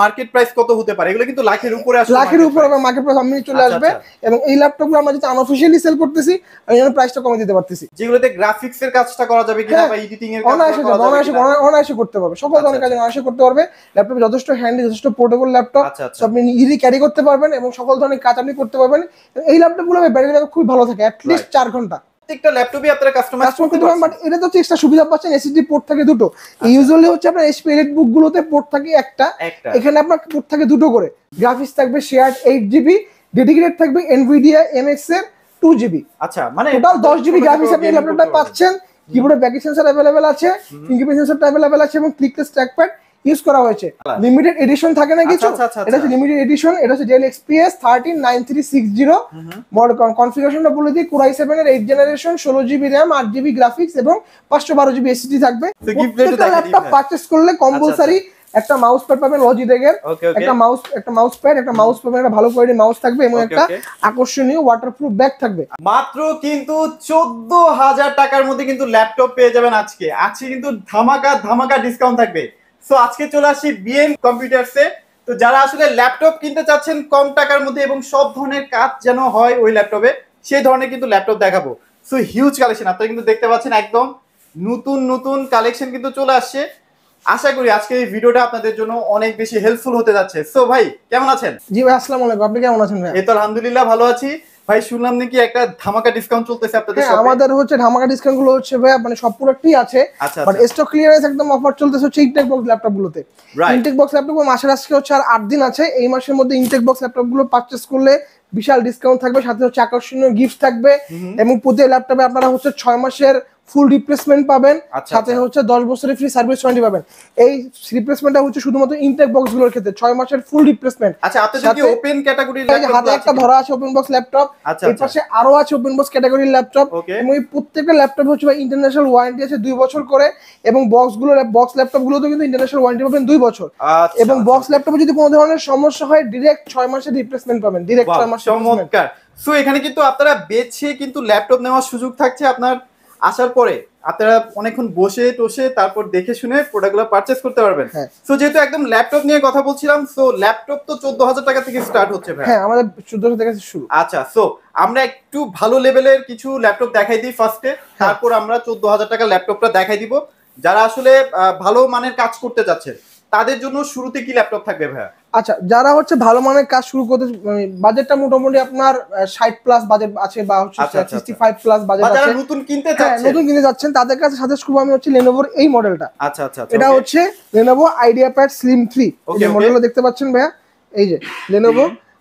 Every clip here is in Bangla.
মার্কেট প্রাইস কত হতে পারে? এগুলো কিন্তু লাখের উপরে আসলে লাখের market উপর মার্কেট প্রাইস আমি চলে আচ্ছা, আসবে আচ্ছা। এবং এই ল্যাপটপগুলো আমরা যেটা আনঅফিসিয়ালি সেল করতেছি আমি যেন প্রাইসটা কমে দিতে পারতেছি। যেগুলোতে গ্রাফিক্স এর কাজটা করা যাবে কিনা হ্যাঁ, বা এডিটিং এর অনায়াসে করা যাবে যাবে অনায়াসে করতে পারবে। সকল ধরনের আচ্ছা, কাজ অনায়াসে করতে পারবে। ল্যাপটপ যথেষ্ট হ্যান্ডি যথেষ্ট পোর্টেবল ল্যাপটপ আচ্ছা আচ্ছা। আপনি ইজি ক্যারি করতে পারবেন এবং সকল ধরনের কাজ আপনি করতে পারবেন। এই ল্যাপটপগুলো ব্যাটারি ব্যাকআপ খুব ভালো থাকে অ্যাটলিস্ট চার ঘণ্টা। প্রত্যেকটা ল্যাপটপই আপনারা কাস্টমাইজ করতে পারবেন বাট এটা তো এক্সট্রা সুবিধা পাচ্ছেন এসএসডি পোর্ট থাকে দুটো। আচ্ছা। ইউজুয়ালি হচ্ছে আপনার এসপি এলিট বুক গুলোতে পোর্ট থাকে একটা। এখানে আপনার পোর্ট থাকে দুটো করে। গ্রাফিক্স থাকবে শেয়ার এইট জিবি ডেডিকেটেড থাকবে এনভিডিয়া এমএক্স এর টু জিবি আচ্ছা মানে টোটাল দশ জিবি গ্রাফিক্স আপনি ল্যাপটপটা। পাচ্ছেন। কিবোর্ডে ব্যাকিং সেন্সর অ্যাভেলেবেল আছে ফিঙ্গারপ্রিন্ট সেন্সরটা অ্যাভেলেবেল আছে এবং ক্লিকলেস ট্র্যাকপ্যাড ইউজ করা হয়েছে। আচ্ছা। লিমিটেড এডিশন থাকে না কিছু? আচ্ছা, আচ্ছা, এটা হচ্ছে লিমিটেড এডিশন এটা হচ্ছে Dell XPS thirteen nine three six zero কনফিগারেশনটা বলে দিই কুরাই সেভেন এর এইট জেনারেশন ষোলো জিবি র্যাম আট জিবি গ্রাফিক্স এবং পাঁচশো বারো জিবি এসএসডি থাকবে। প্রত্যেকটা ল্যাপটপ পারচেস করলে কম্পালসারি একটা মাউস প্যাড পাবেন লজিটেকের একটা মাউস একটা মাউস প্যাড একটা মাউস পাবেন একটা ভালো কোয়ালিটির মাউস থাকবে এবং একটা আকর্ষণীয় ওয়াটারপ্রুফ ব্যাগ থাকবে। মাত্র কিন্তু চোদ্দ হাজার টাকার মধ্যে কিন্তু ল্যাপটপ পেয়ে যাবেন আজকে। আজকে কিন্তু ধামাকা ধামাকা ডিসকাউন্ট থাকবে। সো আজকে চলে আসি বিএম কম্পিউটারসে তো যারা আসলে ল্যাপটপ কিনতে চাচ্ছেন কম টাকার মধ্যে এবং সব ধরনের কাজ যেন হয় ওই ল্যাপটপে সেই ধরনের কিন্তু ল্যাপটপ দেখাবো। সো হিউজ কালেকশন আপনারা কিন্তু দেখতে পাচ্ছেন একদম নতুন নতুন কালেকশন কিন্তু চলে আসছে। আশা করি আজকের এই ভিডিওটা আপনাদের জন্য অনেক বেশি হেল্পফুল হতে যাচ্ছে। সো ভাই কেমন আছেন? জি ভাই আসসালামু আলাইকুম। আপনি কেমন আছেন ভাই? এই তো আলহামদুলিল্লাহ ভালো আছি। ভাই শুনলাম নাকি একটা ধামাকা ডিসকাউন্ট চলতেছে আপনাদের হ্যাঁ শপে আমাদের হচ্ছে ধামাকা ডিসকাউন্টগুলো হচ্ছে ভাই মানে সব প্রোডাক্টই আছে বাট স্টক ক্লিয়ারেন্স একদম অফার চলতেছে হচ্ছে ইনটেক বক্স ল্যাপটপ গুলোতে। ইনটেক বক্স ল্যাপটপ মাসের আজকে হচ্ছে আর আট দিন আছে এই মাসের মধ্যে ইনটেক বক্স ল্যাপটপগুলো পারচেস করলে বিশাল ডিসকাউন্ট থাকবে সাথে হচ্ছে আকর্ষণীয় গিফট থাকবে এবং প্রতি ল্যাপটপে আপনারা হচ্ছে ছয় মাসের ফুল রিপ্লেসমেন্ট পাবেন আচ্ছা, সাথে আচ্ছা। হচ্ছে দশ বছরের ফ্রি সার্ভিস ওয়ারেন্টি পাবেন। এই রিপ্লেসমেন্টটা হচ্ছে শুধুমাত্র ইনটেক বক্সগুলোর ক্ষেত্রে ছয় মাসের ফুল রিপ্লেসমেন্ট আচ্ছা আপনাদের সাথে- ওপেন ক্যাটাগরি হাতে একটা ধরা আছে ওপেন বক্স ল্যাপটপ এর পাশে আরও আছে ওপেন বক্স ক্যাটাগরির ল্যাপটপ এবং এই প্রত্যেকটা ল্যাপটপ হচ্ছে ইন্টারন্যাশনাল ওয়ারেন্টি আছে দুই বছর করে এবং বক্সগুলো বক্স ল্যাপটপ গুলোতে কিন্তু ইন্টারন্যাশনাল ওয়ারেন্টি পাবেন দুই বছর। আচ্ছা এবং বক্স ল্যাপটপে যদি কোনো ধরনের সমস্যা হয় ডিরেক্ট ছয় মাসের রিপ্লেসমেন্ট পাবেন ডিরেক্ট ছয় মাসের। চমৎকার। সো এখানে কিন্তু আপনারা বেছে কিন্তু ল্যাপটপ নেওয়ার সুযোগ থাকছে আপনার আসার পরে আপনারা অনেকক্ষণ বসে টসে তারপর দেখে শুনে প্রোডাক্টগুলো পারচেস করতে পারবেন। হ্যাঁ। সো যেহেতু একদম ল্যাপটপ নিয়ে কথা বলছিলাম সো ল্যাপটপ তো চোদ্দ হাজার টাকা থেকে স্টার্ট হচ্ছে ভাই হ্যাঁ আমাদের চোদ্দশো থেকে শুরু। আচ্ছা সো আমরা একটু ভালো লেভেলের কিছু ল্যাপটপ দেখাই দিই ফার্স্টে হ্যাঁ। তারপর আমরা চোদ্দ হাজার টাকা ল্যাপটপটা দেখাই দিব। যারা আসলে আহ, ভালো মানের কাজ করতে যাচ্ছে তাদের জন্য শুরুতে কি ল্যাপটপ থাকবে ভাইয়া? আচ্ছা যারা হচ্ছে ভালো মানের কাজ শুরু করতে মানে বাজেটটা মোটামুটি আপনার ষাট প্লাস বাজেট আছে বা হচ্ছে আচ্ছা, আচ্ছা, সিক্সটি ফাইভ প্লাস বাজেট বা যারা আছে। নতুন কিনতে হ্যাঁ চাচ্ছে। নতুন কিনে যাচ্ছেন তাদের কাছে সাজেস্ট করব আমি হচ্ছে লেনোভোর এই মডেলটা আচ্ছা আচ্ছা আচ্ছা, এটা হচ্ছে আইডিয়া প্যাড স্লিম থ্রি এই যে okay. মডেলটা দেখতে পাচ্ছেন ভাইয়া? এই যে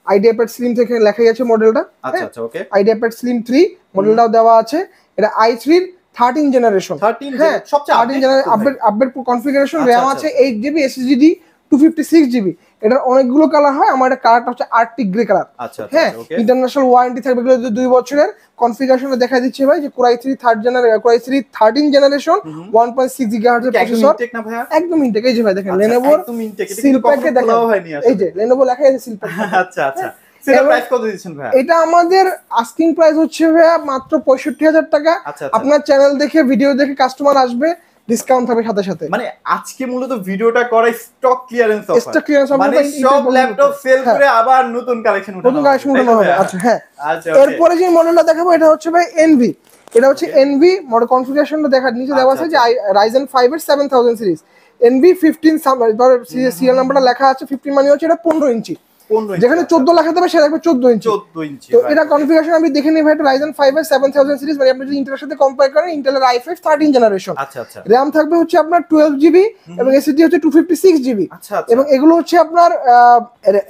আইডিয়া প্যাড স্লিম থেকে লেখাই আছে মডেলটা আচ্ছা আচ্ছা ওকে প্যাড স্লিম থ্রি মডেলটাও দেওয়া আছে। এটা আই থ্রির থার্টিন জেনারেশন হ্যাঁ সবচেয়ে thirteen generation update update configuration আচ্ছা, র্যাম আচ্ছা। আছে eight GB SSD two fifty six GB এটার অনেকগুলো কালার হয় আমার এটা কালারটা হচ্ছে আর্টিক গ্রে কালার আচ্ছা আচ্ছা হ্যাঁ ইন্টারন্যাশনাল ওয়ারেন্টি থাকবে দুই বছরের। কনফিগারেশনে দেখা দিচ্ছে ভাই যে core i three third generation core i three thirteen generation one point six গিগাহার্টের একদম প্রসেসর একদম ইনটেক এই যে ভাই দেখেন আচ্ছা, লেনোভোর সিল প্যাকে আসলে। এই যে লেনোভো লেখা আছে সিল প্যাক আচ্ছা আচ্ছা। সেটা প্রাইস কত দিচ্ছেন ভাইয়া? এটা আমাদের আস্কিং প্রাইস হচ্ছে ভাইয়া মাত্র পঁয়ষট্টি হাজার টাকা। আচ্ছা আচ্ছা আপনার চ্যানেল দেখে ভিডিও দেখে কাস্টমার আসবে ডিসকাউন্ট থাকবে সাথে সাথে। মানে আজকে মূলত ভিডিওটা করা stock clearance offer Stock clearance offer মানে সব ল্যাপটপ সেল। করে আবার নতুন কালেকশন নতুন কালেকশন উঠানো হবে। আচ্ছা হ্যাঁ। আচ্ছা এরপরে যে মডেলটা দেখাবো এটা হচ্ছে ভাই এনভি এটা হচ্ছে এনভি মডেল কনফিগারেশনটা দেখা নিচে দেওয়া আছে আচ্ছা, যে রাইজেন ফাইভ এর seven thousand series NV fifteen serial নাম্বারটা লেখা আছে ফিফটিন মানে হচ্ছে এটা পনেরো 15 ইঞ্চি, যেখানে। চোদ্দ লাখ দেবে সে রাখবে চোদ্দ ইঞ্চি 14 ইঞ্চি তো এটা. কনফিগারেশন আমি দেখে নিই ভাই এটা রাইজেন ফাইভ এর সেভেন থাউজেন্ড সিরিজ মানে আপনি যদি ইন্টেলের সাথে কম্পেয়ার করেন ইন্টেলের আই ফাইভ থার্টিন জেনারেশন আচ্ছা আচ্ছা। র্যাম থাকবে হচ্ছে আপনার টুয়েলভ জিবি এবং এসএসডি হচ্ছে টু ফিফটি সিক্স জিবি এবং এগুলো হচ্ছে আপনার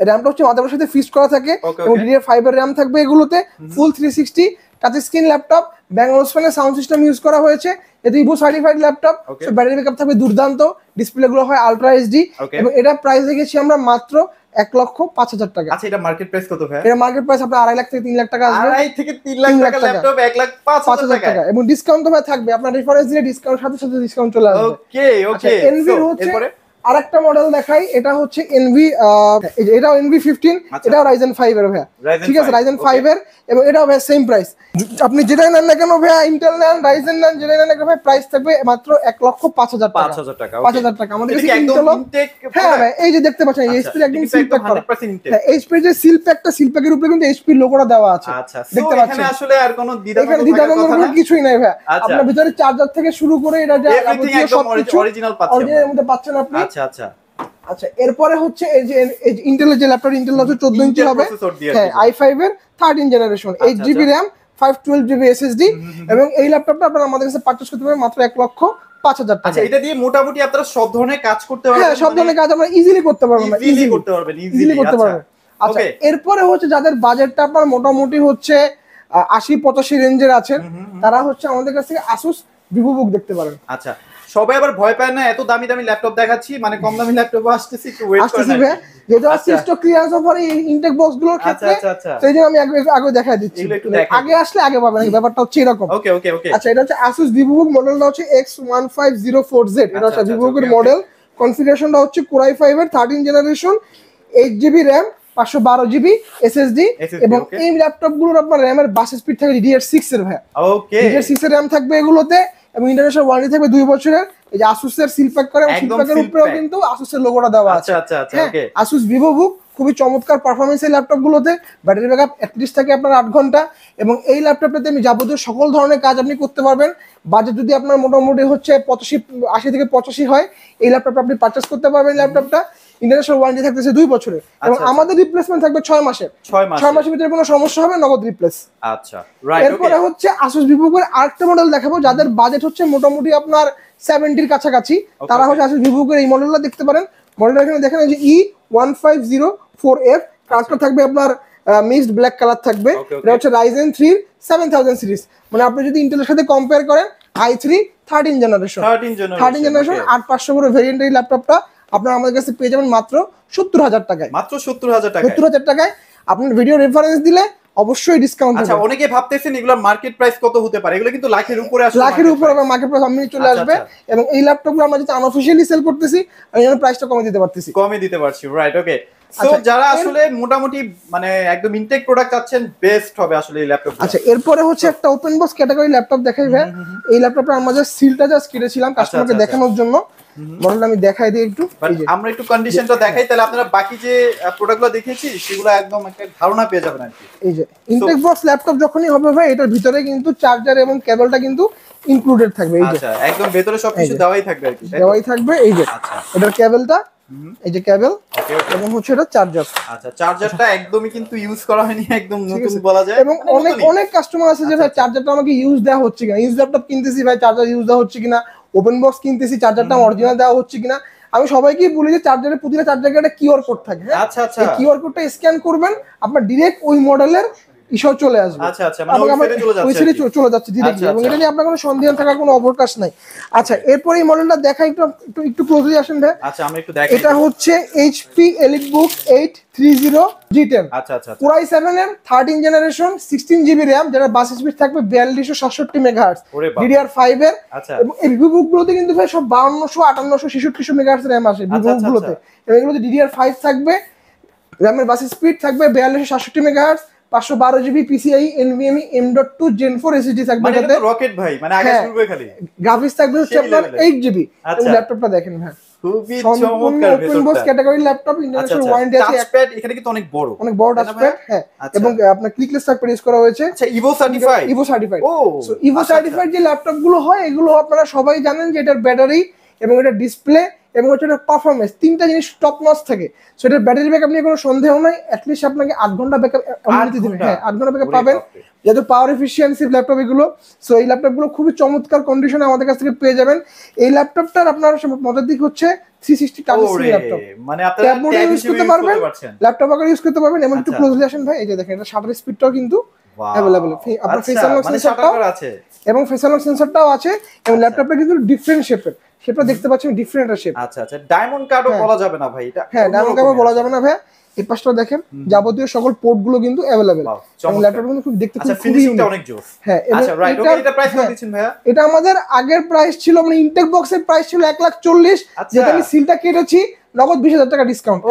র্যামটা হচ্ছে মাদারের সাথে ফিক্স করা থাকে এবং. ডিডিআর ফাইভ এর র্যাম থাকবে এগুলোতে full three sixty touch screen laptop Bangalore স্পেনের সাউন্ড সিস্টেম ইউজ করা হয়েছে এতে Evo certified laptop. Battery backup থাকবে দুর্দান্ত ডিসপ্লে গুলো হয় আলট্রা এইচডি এবং এটা প্রাইস দেখেছি আমরা মাত্র এক লক্ষ পাঁচ হাজার টাকা। আচ্ছা এটা মার্কেট প্রাইস কত ভাই এটা মার্কেট প্রাইস আপনার আড়াই লাখ থেকে তিন লাখ টাকা আসবে। আড়াই থেকে তিন লাখ টাকা। ল্যাপটপ এক লাখ পাঁচ হাজার টাকা। এবং ডিসকাউন্ট তো ভাই থাকবে। আপনার রেফারেন্স দিলে ডিসকাউন্ট সাথে সাথে ডিসকাউন্ট চলে আসবে। ওকে ওকে এনভির হচ্ছে আরেকটা মডেল দেখাই এটা হচ্ছে এনভি এটাও এনভি ফিফটিন আচ্ছা। এটাও রাইজেন ফাইভ এর ভাইয়া। ঠিক আছে রাইজেন. ফাইভ এর এবং এটাও ভাই সেম প্রাইস আপনি যেটাই নেন না কেন ভাইয়া ইন্টেল নেন রাইজেন নেন যেটাই নেন না কেন ভাই প্রাইস থাকবে মাত্র এক লক্ষ পাঁচ হাজার পাঁচ টাকা হাজার টাকা পাঁচ হাজার টাকা। আমাদের কাছে একদম ইন্টেল হ্যাঁ ভাই এই যে দেখতে পাচ্ছেন আচ্ছা, এইচপি একদম এটা সিল প্যাক করা। 100% intake। হ্যাঁ এইচপি যে সিল প্যাকটা সিল প্যাকের উপরে কিন্তু এইচপি লোগোটা দেওয়া আছে। আচ্ছা দেখতে এখানে পাচ্ছেন? আসলে আর কোনো দ্বিধা এখানে দ্বিধাদ্বন্দ্বের কোনো কিছুই নাই ভাই আচ্ছা। আপনার ভিতরে চার্জার থেকে শুরু করে এটা যা সবকিছু অরিজিনাল পাচ্ছেন মধ্যে পাচ্ছেন আপনি। আচ্ছা আচ্ছা। আচ্ছা এরপরে হচ্ছে এই যে এই যে ল্যাপটপ ইন্টেল হচ্ছে 14 ইঞ্চি হবে। হ্যাঁ i5 এর 13 generation 8 GB RAM 512 GB SSD এবং এই ল্যাপটপটা আপনারা আমাদের কাছে পারচেজ করতে পারবেন মাত্র 1 লক্ষ 5000 টাকা। আচ্ছা এটা দিয়ে মোটামুটি আপনারা সব ধরনের কাজ করতে পারবেন হ্যাঁ সব ধরনের কাজ আমরা ইজিলি করতে পারব না ইজিলি করতে পারবেন ইজিলি ইজিলি করতে পারবেন আচ্ছা এরপরে হচ্ছে যাদের বাজেটটা আপনার মোটামুটি হচ্ছে আশি পঁচাশি রেঞ্জের আছেন তারা হচ্ছে আমাদের কাছ থেকে আসুস ভিভো বুক দেখতে পারেন। আচ্ছা সবাই আবার ভয় পায় না এত দামি দামি ল্যাপটপ দেখাচ্ছি মানে কম দামি ল্যাপটপ আসতেছি একটু ওয়েট আসতেছি করেন ভাই। যেহেতু আচ্ছা। আসছে স্টক ক্লিয়ারেন্স অফার এই ইনটেক বক্সগুলোর আচ্ছা ক্ষেত্রে আচ্ছা আচ্ছা। সেই জন্য আমি আগে আগে দেখাই দিচ্ছি। আগে আসলে আগে পাবেন ব্যাপারটা হচ্ছে এরকম। ওকে ওকে ওকে আচ্ছা এটা হচ্ছে Asus VivoBook মডেলটা হচ্ছে X15040Z এটা আচ্ছা, হচ্ছে আচ্ছা, VivoBook এর. মডেল কনফিগারেশনটা হচ্ছে Core i5 এর 13 generation 8 GB RAM 512 GB SSD SSD, এবং এই ল্যাপটপগুলোর আপনার RAM এর বাস স্পিড থাকে DDR6 এর ভাই ওকে DDR6 এর RAM থাকবে এগুলোতে। এবং ইন্টারন্যাশনাল ওয়ারেন্টি থাকবে দুই বছরের। এই যে আসুসের সিল প্যাক করে সিল প্যাকের উপরেও কিন্তু আসুসের লোগোটা দেওয়া আছে। আচ্ছা আচ্ছা আচ্ছা ওকে আসুস ভিভো বুক খুবই চমৎকার পারফরমেন্স এই ল্যাপটপগুলোতে ব্যাটারি ব্যাকআপ একত্রিশ থেকে আপনার আট ঘণ্টা। এবং এই ল্যাপটপটাতে আমি যাবতীয় সকল ধরনের কাজ আপনি করতে পারবেন। বাজেট যদি আপনার মোটামুটি হচ্ছে পঁচাশি আশি থেকে পঁচাশি হয় এই ল্যাপটপটা আপনি পারচেস করতে পারবেন ল্যাপটপটা ইন্টারন্যাশনাল ওয়ারেন্টি থাকতেছে দুই বছরে। এবং আচ্ছা। আমাদের রিপ্লেসমেন্ট থাকবে ছয় মাসে ছয় মাসের। ভিতরে কোনো সমস্যা হবে নগদ রিপ্লেস আচ্ছা এরপরে হচ্ছে আসুস ভিভোর আরেকটা মডেল দেখাবো যাদের বাজেট হচ্ছে মোটামুটি আপনার সেভেন্টির কাছাকাছি। তারা হচ্ছে আসুস ভিভোর এই মডেলটা দেখতে পারেন। মডেলটা এখানে দেখেন এই যে E one five zero four F কালারটা থাকবে আপনার মিক্সড ব্ল্যাক কালার থাকবে. এটা হচ্ছে রাইজেন সেভেন থাউজেন্ড সিরিজ মানে আপনি যদি ইন্টেলের সাথে কম্পেয়ার করেন i three thirteen generation thirteen generation আট পাঁচশো করে ভেরিয়েন্ট এই ল্যাপটপটা আপনারা আমাদের কাছে পেয়ে যাবেন মাত্র সত্তর হাজার টাকায়। মাত্র 70000 টাকা সত্তর হাজার টাকায়। আপনার ভিডিও রেফারেন্স দিলে অবশ্যই ডিসকাউন্ট আচ্ছা অনেকে ভাবতেছেন এগুলোর মার্কেট প্রাইস কত হতে পারে। এগুলো কিন্তু লাখের উপরে আসলে লাখের উপর আমার মার্কেট প্রাইস চলে আচ্ছা, আসবে। আচ্ছা। এবং এই ল্যাপটপগুলো আমরা যেটা আনঅফিসিয়ালি সেল করতেছি আমি প্রাইসটা কমে দিতে পারতেছি। কমে দিতে পারছি রাইট ওকে সো আচ্ছা, যারা আসলে মোটামুটি মানে একদম ইনটেক প্রোডাক্ট চাচ্ছেন বেস্ট হবে আসলে এই ল্যাপটপ আচ্ছা এরপরে হচ্ছে একটা ওপেন বক্স ক্যাটাগরি ল্যাপটপ দেখাই ভাই। এই ল্যাপটপটা আমরা যে সিলটা জাস্ট কেটেছিলাম কাস্টমারকে আচ্ছা, দেখানোর জন্য। মডেলটা আমি দেখাই দিই একটু। আমরা একটু কন্ডিশনটা দেখাই তাহলে আপনারা বাকি যে প্রোডাক্টগুলো দেখিয়েছি সেগুলো একদম একটা ধারণা পেয়ে যাবেন আর কি। এই যে ইনটেক বক্স ল্যাপটপ যখনই হবে ভাই এটার ভিতরে কিন্তু চার্জার এবং কেবলটা কিন্তু ইনক্লুডেড থাকবে এই যে। আচ্ছা একদম ভেতরে সবকিছু দেওয়াই থাকবে আর কি দেওয়াই থাকবে এই যে। আচ্ছা। এটার কেবলটা এই যে কেবল এবং হচ্ছে এটা চার্জার আচ্ছা চার্জারটা একদমই কিন্তু ইউজ করা হয়নি একদম নতুন বলা যায়। এবং মানে অনেক অনেক কাস্টমার আছে যে আচ্ছা, চার্জারটা আমাকে ইউজ দেওয়া হচ্ছে কিনা। ইউজ ল্যাপটপ কিনতেছি ভাই চার্জার ইউজ দেওয়া হচ্ছে কিনা। ওপেন বক্স কিনতেছি চার্জারটা অরিজিনাল দেওয়া হচ্ছে কিনা। আমি সবাইকেই বলি যে চার্জারের প্রতিটা চার্জারে একটা কিউআর কোড থাকে হ্যাঁ? আচ্ছা আচ্ছা। এই কিউআর কোডটা স্ক্যান করবেন আপনার ডিরেক্ট ওই মডেলের ইস্যু চলে আসবে। আচ্ছা আচ্ছা মানে চলে যাচ্ছে চলে আচ্ছা, এবং। এটা নিয়ে আপনার কোনো সন্দেহ থাকার কোনো অবকাশ নাই। আচ্ছা এরপরে এই মডেলটা দেখা একটু একটু ক্লোজলি আসেন ভাই। আচ্ছা আমরা একটু দেখাই এটা হচ্ছে এইচপি এলিট বুক এইট আচ্ছা আচ্ছা আচ্ছা। এর জেনারেশন যেটা বাস স্পিড থাকবে বিয়াল্লিশশো সাতষট্টি মেগাহার্স ওরে ডিডিআর ফাইভ এর। আচ্ছা। এবং এই ভিভো বুক গুলোতে কিন্তু ভাই সব আসে ভিভো গুলোতে এবং এগুলোতে থাকবে বাস স্পিড থাকবে পাঁচশো বারো GB PCIe NVMe M dot two gen four SSD থাকবে মানে এটা রকেট ভাই মানে আগে হ্যাঁ। শুরু খালি। গ্রাফিক্স থাকবে হচ্ছে আপনার এইট জিবি। ল্যাপটপটা দেখেন ভাই। খুবই চমৎকার ওপেন বক্স ক্যাটাগরি ল্যাপটপ আচ্ছা ইন্টারন্যাশনাল আচ্ছা। ওয়ারেন্টি আছে। টাচপ্যাড এখানে কিন্তু অনেক বড়। অনেক বড় টাচপ্যাড হ্যাঁ। আচ্ছা। এবং আপনার ক্লিকলেস ইউজ করা হয়েছে। আচ্ছা ইভো সার্টিফাইড ইভো সার্টিফাইড ও সো ইভো সার্টিফাইড যে ল্যাপটপগুলো হয় এগুলো আপনারা সবাই জানেন যে এটার ব্যাটারি এবং এটার ডিসপ্লে এবং হচ্ছে এটার পারফরমেন্স তিনটা জিনিস টপ নচ থাকে। সো এটার ব্যাটারি ব্যাকআপ নিয়ে কোনো সন্দেহ নাই অ্যাটলিস্ট আপনাকে আট ঘণ্টা ব্যাকআপ দিবে? হ্যাঁ আট ঘণ্টা ব্যাকআপ পাবেন। যেহেতু পাওয়ার এফিসিয়েন্সি ল্যাপটপ এগুলো সো এই ল্যাপটপগুলো খুবই চমৎকার কন্ডিশনে আমাদের কাছ থেকে পেয়ে যাবেন। এই ল্যাপটপটার আপনার মজার দিক হচ্ছে থ্রি সিক্সটি টাচ ওরে, ল্যাপটপ মানে ট্যাব মোডে ইউজ করতে পারবেন ল্যাপটপ আকারে ইউজ করতে পারবেন এবং একটু আচ্ছা। ক্লোজলি আসেন। ভাই এই যে দেখেন এটা শাটার স্পিডটাও কিন্তু. অ্যাভেলেবল আপনার আচ্ছা, ফেস আনলক মানে সেন্সরটাও আছে। এবং ফেস আনলক সেন্সরটাও আছে এবং ল্যাপটপটা কিন্তু ডিফারেন্ট শেপের সেটা দেখতে পাচ্ছেন ডিফারেন্ট শেপ আচ্ছা আচ্ছা ডায়মন্ড কার্ডও হ্যাঁ। বলা যাবে না ভাই এটা হ্যাঁ ডায়মন্ড কাভার বলা যাবে না ভাই এই পাশটা দেখেন যাবতীয় সকল পোর্টগুলো কিন্তু Wow, এবং ল্যাপটপ কিন্তু খুব দেখতে আচ্ছা খুব খুবই ফিনিশিংটা অনেক জোস। হ্যাঁ আচ্ছা রাইট ওকে এটা প্রাইস কত হ্যাঁ, দিচ্ছেন ভাইয়া? এটা আমাদের আগের প্রাইস ছিল মানে ইনটেক বক্সের প্রাইস ছিল এক লাখ চল্লিশ। আচ্ছা। যেটা আমি সিলটা কেটেছি নগদ বিশ হাজার টাকা ডিসকাউন্ট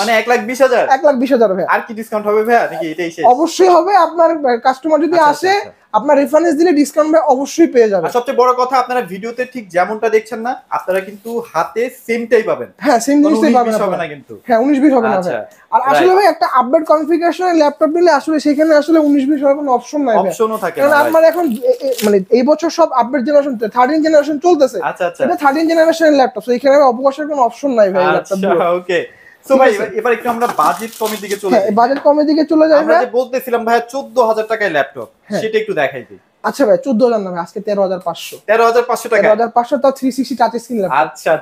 মানে এক লাখ বিশ হাজার? এক লাখ বিশ হাজার ভাই আর কি ডিসকাউন্ট হবে ভাইয়া? নাকি এটাই শেষ? অবশ্যই হবে আপনার কাস্টমার যদি আচ্ছা, আসে আচ্ছা, আপনার রেফারেন্স দিলে ডিসকাউন্ট ভাই অবশ্যই পেয়ে যাবে আর সবচেয়ে বড় কথা আপনারা ভিডিওতে ঠিক যেমনটা দেখছেন না আপনারা কিন্তু হাতে সেমটাই পাবেন। হ্যাঁ সেম জিনিসটাই পাবেন হবে না কিন্তু। হ্যাঁ উনিশ বিশ হবে না আচ্ছা। আর আসলে ভাই একটা আপডেট কনফিগারেশনের ল্যাপটপ নিলে আসলে সেখানে আসলে উনিশ বিশ হওয়ার কোনো অপশন নাই অপশনও থাকে কারণ ভাই। এখন মানে এই বছর সব আপডেট জেনারেশন থার্টিন জেনারেশন চলতেছে। আচ্ছা আচ্ছা। এটা থার্টিন জেনারেশনের ল্যাপটপ তো এখানে অবকাশের কোনো অপশন নাই ভাই ল্যাপটপ আচ্ছা ওকে ভাই এবার একটু আমরা বাজেট কমের দিকে চলে হ্যাঁ যাই। বাজেট কমের দিকে চলে আমরা যে বলতেছিলাম টাকায় ল্যাপটপ হ্যাঁ। সেটা একটু দেখাই দিই। আচ্ছা ভাই না আজকে তেরো হাজার পাঁচশো। তেরো হাজার পাঁচশো টাকা তেরো হাজার পাঁচশো তাও three sixty touch screen laptop আচ্ছা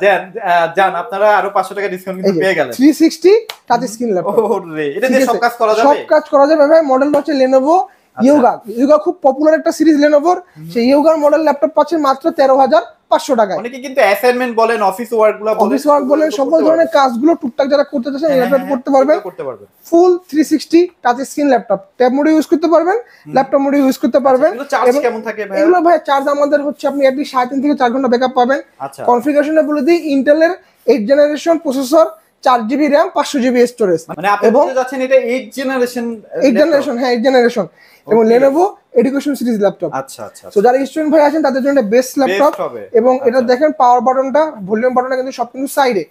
আপনারা আরও পাঁচশো টাকা ডিসকাউন্ট এই কিন্তু পেয়ে গেলেন। Three sixty touch screen laptop ওরে এটা দিয়ে সব কাজ করা সব যাবে কাজ করা যাবে ভাই। মডেল হচ্ছে লেনোভো ইয়োগা ইয়োগা খুব পপুলার একটা সিরিজ লেনোভোর সেই ইয়োগার মডেল ল্যাপটপ পাচ্ছেন মাত্র তেরো হাজার পাঁচশো টাকায়। অনেকে কিন্তু অ্যাসাইনমেন্ট বলেন অফিস ওয়ার্কগুলো অফিস ওয়ার্ক বলেন সকল ধরনের কাজগুলো টুকটাক যারা করতে চাচ্ছেন ল্যাপটপ হ্যাঁ, করতে পারবেন। করতে পারবেন। Full three sixty touch screen laptop tab মোডে ইউজ করতে পারবেন ল্যাপটপ মোডে ইউজ করতে পারবেন। এগুলো চার্জ কেমন থাকে ভাই এগুলো ভাই চার্জ আমাদের হচ্ছে আপনি অ্যাটলিস্ট সাড়ে তিন থেকে চার ঘণ্টা ব্যাকআপ পাবেন। আচ্ছা। কনফিগারেশনে বলে দিই ইন্টেলের এইট জেনারেশন প্রসেসর চার জিবি র্যাম পাঁচশো জিবি স্টোরেজ মানে এবং- যাচ্ছেন এটা এইট জেনারেশন এইট জেনারেশন হ্যাঁ এইট জেনারেশন এবং লেনোভো এডুকেশন সিরিজ ল্যাপটপ আচ্ছা আচ্ছা তো যারা স্টুডেন্ট ভাই আছেন তাদের জন্য বেস্ট ল্যাপটপ এবং এটা আচ্ছা। দেখেন পাওয়ার বাটনটা ভলিউম বাটনটা কিন্তু সব কিন্তু সাইডে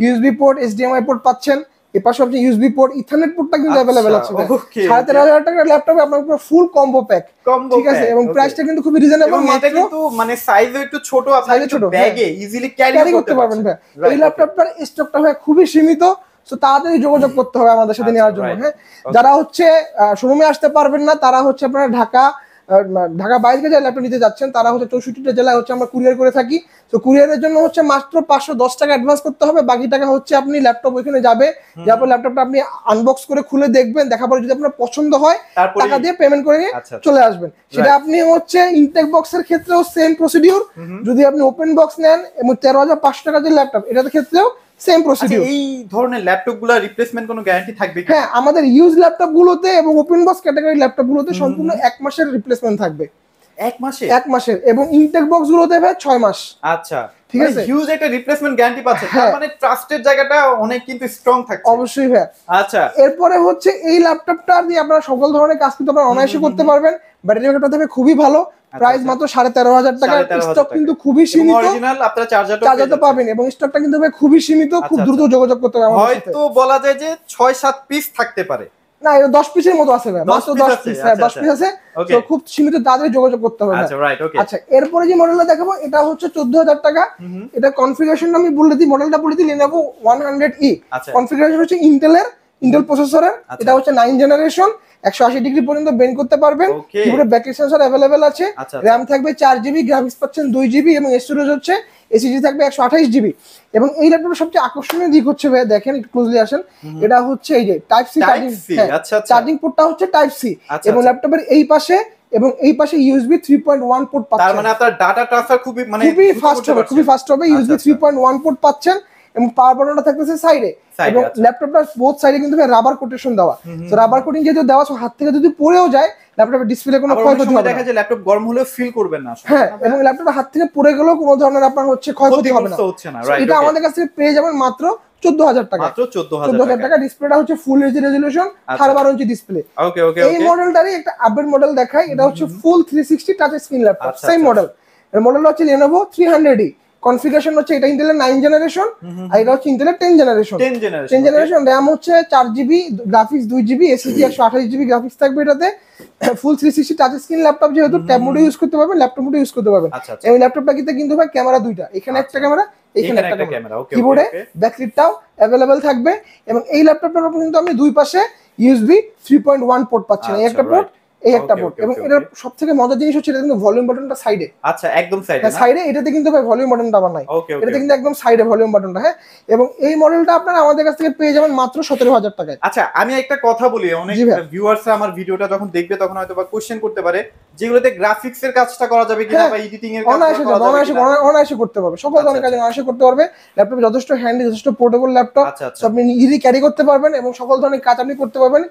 ইউএসবি পোর্ট এইচডিএমআই পোর্ট পাচ্ছেন। এপাশে আপনি ইউএসবি পোর্ট ইথারনেট পোর্টটা কিন্তু আচ্ছা, অ্যাভেলেবেল আছে সাড়ে তেরো হাজার টাকার ল্যাপটপে আপনার পুরো ফুল কম্বো প্যাক ঠিক আছে? এবং. প্রাইসটা কিন্তু খুবই রিজনেবল মাত্র কিন্তু মানে সাইজও একটু ছোট আপনি Size এ একটু ছোট, ব্যাগে ইজিলি ক্যারি করতে পারবেন ভাই। এই ল্যাপটপটার স্টকটা ভাই খুবই সীমিত তো তাড়াতাড়ি যোগাযোগ করতে হবে আমাদের সাথে আচ্ছা, নেওয়ার জন্য হ্যাঁ? যারা হচ্ছে শোরুমে আসতে পারবেন না তারা হচ্ছে আপনারা ঢাকা ঢাকা বাইরে থেকে ল্যাপটপ নিতে যাচ্ছেন তারা হচ্ছে চৌষট্টিটা জেলায় হচ্ছে আমরা কুরিয়ার করে থাকি তো কুরিয়ারের জন্য হচ্ছে মাত্র পাঁচশো দশ টাকা অ্যাডভান্স করতে হবে বাকি টাকা হচ্ছে আপনি ল্যাপটপ ওইখানে যাবে যারপর ল্যাপটপটা আপনি আনবক্স করে খুলে দেখবেন দেখার পরে যদি আপনার পছন্দ হয় টাকা দিয়ে পেমেন্ট করে আচ্ছা, আচ্ছা। চলে আসবেন। সেটা আপনি হচ্ছে ইনটেক বক্সের ক্ষেত্রেও সেম প্রসিডিউর যদি আপনি ওপেন বক্স নেন এবং তেরো হাজার পাঁচশো টাকা যে ল্যাপটপ এটার ক্ষেত্রেও সেম আচ্ছা প্রসিডিউর এই ধরনের ল্যাপটপগুলা রিপ্লেসমেন্ট কোনো গ্যারান্টি থাকবে হ্যাঁ আমাদের ইউজ ল্যাপটপ গুলোতে এবং ওপেন বক্স ক্যাটাগরি ল্যাপটপ গুলোতে সম্পূর্ণ এক মাসের রিপ্লেসমেন্ট থাকবে। এক মাসে? এক মাসের এবং ইনটেক বক্স গুলোতে ভাই ছয় মাস। আচ্ছা। ঠিক ঠিক আছে। হিউজ একটা রিপ্লেসমেন্ট গ্যারান্টি পাচ্ছে। তার হ্যাঁ। মানে ট্রাস্টেড জায়গাটা অনেক কিন্তু স্ট্রং থাকছে। অবশ্যই ভাই আচ্ছা। এরপরে হচ্ছে এই ল্যাপটপটা দিয়ে আপনারা সকল ধরনের কাজ কিন্তু আপনারা অনায়াসে করতে পারবেন। ব্যাটারি ব্যাকআপটা থাকবে খুবই ভালো। প্রাইস আচ্ছা। মাত্র সাড়ে তেরো হাজার টাকা। 13,500 স্টক কিন্তু খুবই সীমিত। চার্জারটা চার্জার তো পাবেন এবং স্টকটা কিন্তু খুবই সীমিত। খুব আচ্ছা, দ্রুত যোগাযোগ করতে হবে হয়তো বলা যায় যে ছয় সাত পিস থাকতে পারে। না এটা দশ পিসের মতো আছে ভাই 10 মাত্র piece দশ আছে, পিস হ্যাঁ আচ্ছা, দশ পিস আছে। তো খুব সীমিত তাড়াতাড়ি যোগাযোগ করতে হবে আচ্ছা রাইট ওকে আচ্ছা এরপরে যে মডেলটা দেখাবো এটা হচ্ছে চোদ্দ হাজার টাকা এটা কনফিগারেশন আমি বলে দিই মডেলটা বলে দিই হান্ড্রেড ই আচ্ছা। কনফিগারেশন হচ্ছে ইন্টেলের ইন্টেল প্রসেসরের আচ্ছা। এটা হচ্ছে নাইন জেনারেশন একশো আশি ডিগ্রি পর্যন্ত বেন্ড করতে পারবেন. কিবোর্ডে ব্যাটারি সেন্সর অ্যাভেলেবেল আছে। আচ্ছা, র্যাম থাকবে চার জিবি গ্রাফিক্স পাচ্ছেন দুই জিবি এবং স্টোরেজ হচ্ছে এসিজি থাকবে একশো আঠাইশ জিবি এবং এই ল্যাপটপের সবচেয়ে আকর্ষণীয় দিক হচ্ছে ভাই দেখেন একটু ক্লোজলি আসেন এটা হচ্ছে এই যে টাইপ সি চার্জিং আচ্ছা, আচ্ছা। চার্জিং পোর্টটা হচ্ছে টাইপ সি আচ্ছা, এবং আচ্ছা। ল্যাপটপের এই পাশে এবং এই পাশে USB three point one port তার পাচ্ছেন। মানে আপনার ডাটা ট্রান্সফার খুবই মানে খুবই ফাস্ট হবে। খুবই ফাস্ট হবে। ইউএসবি আচ্ছা, থ্রি পয়েন্ট ওয়ান পোর্ট পাচ্ছেন। এবং পাওয়ার বাটনটা থাকতেছে সাইডে। এবং আচ্ছা। ল্যাপটপটা বোথ সাইডে কিন্তু রাবার কোটেশন দেওয়া। তো রাবার কোটিং যেহেতু দেওয়া হাত থেকে যদি পড়েও যায় ল্যাপটপের ডিসপ্লে কোনো ক্ষয়ক্ষতি হবে দেখা যায় ল্যাপটপ গরম হলেও ফিল করবেন না আসলে। হ্যাঁ এবং ল্যাপটপটা হাত থেকে পড়ে গেলেও কোনো ধরনের আপনার হচ্ছে ক্ষয়ক্ষতি হবে না। এটা আমাদের কাছ থেকে পেয়ে যাবেন মাত্র চোদ্দ হাজার টাকা। চোদ্দ হাজার টাকা। ডিসপ্লেটা হচ্ছে ফুল এইচডি রেজলিউশন। সাড়ে বারো ইঞ্চি ডিসপ্লে এই মডেলটারই একটা আপডেট মডেল দেখাই। এটা হচ্ছে full three sixty touch screen laptop same model মডেলটা হচ্ছে Lenovo three hundred E configuration হচ্ছে এটা ইন্টেলের নাইন জেনারেশন আর এটা হচ্ছে ইন্টেলের ten generation 10 generation ten generation RAM হচ্ছে চার জিবি গ্রাফিক্স দুই জিবি এসএসডি একশো আঠাশ জিবি গ্রাফিক্স থাকবে এটাতে। Full three sixty touch screen laptop যেহেতু ট্যাব মোডে ইউজ করতে পারবেন ল্যাপটপ মোডে ইউজ করতে পারবেন। আচ্ছা আচ্ছা। এই ল্যাপটপটা কিন্তু কিন্তু ভাই ক্যামেরা দুইটা এখানে একটা ক্যামেরা এখানে এখানে একটা ক্যামেরা কিবোর্ডে ব্যাকলিটটাও অ্যাভেলেবেল থাকবে এবং এই ল্যাপটপটার উপর কিন্তু আপনি দুই পাশে USB three point one port পাচ্ছেন এই আচ্ছা, একটা পোর্ট এই একটা বোর্ড এবং এটার সবথেকে মজার জিনিস হচ্ছে এটা কিন্তু ভলিউম বাটনটা সাইডে আচ্ছা একদম সাইডে হ্যাঁ সাইডে এটাতে কিন্তু ভাই ভলিউম বাটনটা আবার নাই এটাতে কিন্তু একদম সাইডে ভলিউম বাটনটা হ্যাঁ? এবং এই মডেলটা আপনারা আমাদের কাছ থেকে পেয়ে যাবেন মাত্র সতেরো হাজার টাকায়। আচ্ছা আমি একটা কথা বলি অনেক জি ভাই। ভিউয়ার্স আমার ভিডিওটা যখন দেখবে তখন হয়তো বা কোশ্চেন করতে পারে যেগুলোতে গ্রাফিক্স এর কাজটা করা যাবে কিনা হ্যাঁ, বা এডিটিং এর অনায়াসে অনায়াসে অনায়াসে করতে পারবে। সকল আচ্ছা, ধরনের কাজ অনায়াসে করতে পারবে। ল্যাপটপে যথেষ্ট হ্যান্ডি যথেষ্ট পোর্টেবল ল্যাপটপ আচ্ছা আচ্ছা। আপনি ইজি ক্যারি করতে পারবেন এবং সকল ধরনের কাজ আপনি করতে পারবেন।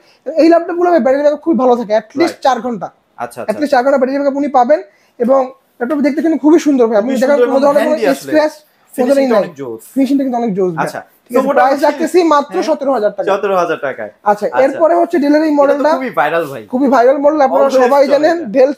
এই ল্যাপটপগুলো ব্যাটারি ব্যাকআপ খুব ভালো থাকে অ্যাটলিস্ট চার ঘণ্টা। আচ্ছা আচ্ছা। অ্যাটলিস্ট চার ঘণ্টা ব্যাটারি ব্যাকআপ উনি পাবেন এবং ল্যাপটপ দেখতে কিন্তু খুবই সুন্দর ভাই। আপনি দেখেন কোনো ধরনের স্ক্র্যাচ ফিনিশিংটা অনেক জোস। ফিনিশিংটা কিন্তু অনেক জোস আচ্ছা। প্রাইস রাখতেছি মাত্র হ্যাঁ। টাকা। টাকায়। আচ্ছা আচ্ছা। এরপরে হচ্ছে ডেলের এই এটা মডেলটা খুবই ভাইরাল ভাই। খুবই ভাইরাল মডেল আপনারা সবাই জানেন ডেল